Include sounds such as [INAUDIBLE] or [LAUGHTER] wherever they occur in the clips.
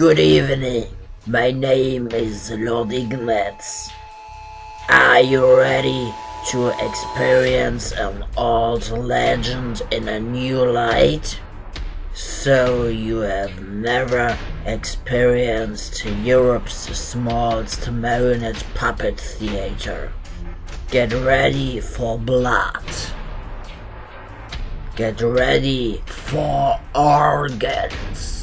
Good evening. My name is Lord Ignatz. Are you ready to experience an old legend in a new light? So you have never experienced Europe's smallest marionette puppet theater. Get ready for blood. Get ready for organs.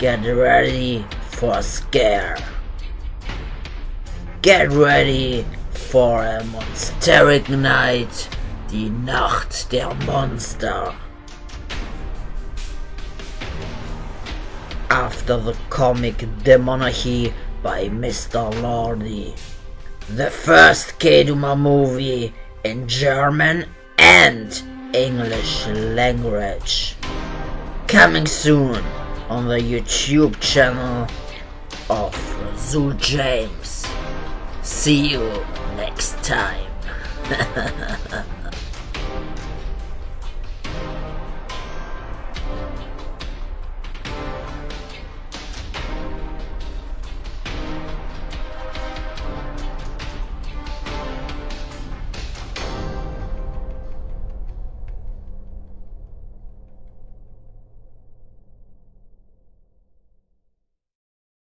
Get ready for a scare. Get ready for a Monsterican night, die Nacht der Monster. After the comic Demonarchy by Mr. Lordy. The first Keduma movie in German and English language. Coming soon on the YouTube channel of Zoot James. See you next time. [LAUGHS]